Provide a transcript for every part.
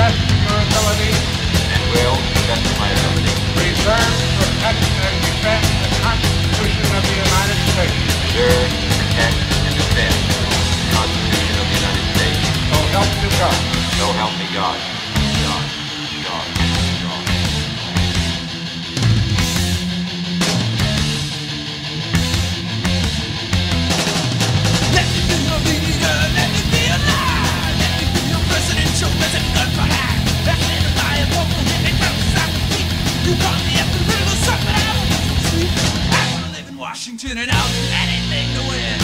best your ability. And will, to the best of my ability. Preserve, protect, and defend the Constitution of the United States. Preserve, protect, and defend the Constitution of the United States. So help me God. So help me God. Washington and out anything to win.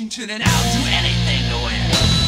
Washington, and I'll do anything to win.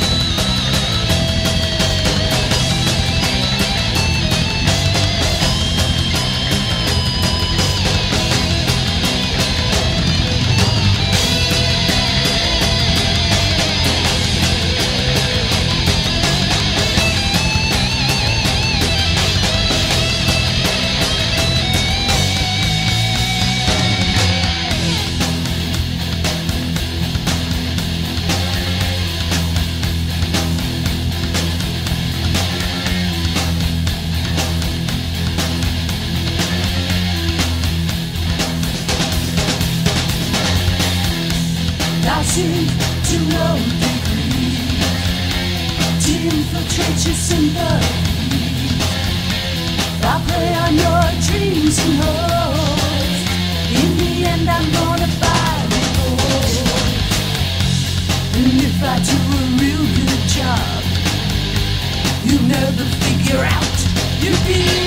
Seem to know degree to infiltrate your sympathy. I play on your dreams and hopes. In the end, I'm gonna find the gold. And if I do a real good job, You'll never figure out you're being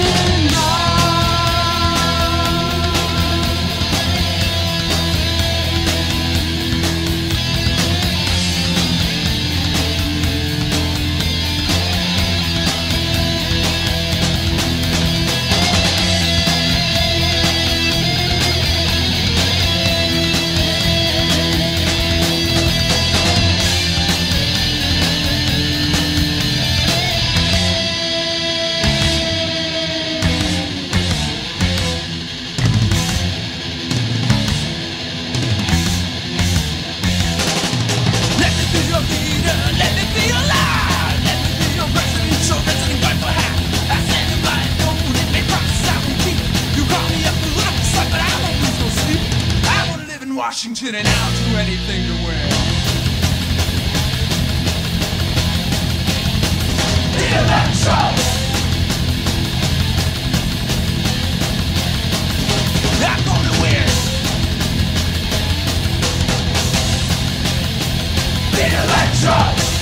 in Washington and I'll do anything to win. The election. I'm gonna win. The election.